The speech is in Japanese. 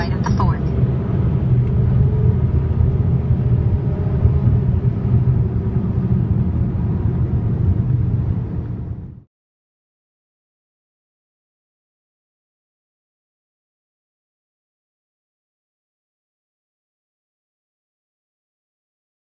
がいるんだそう